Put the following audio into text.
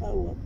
power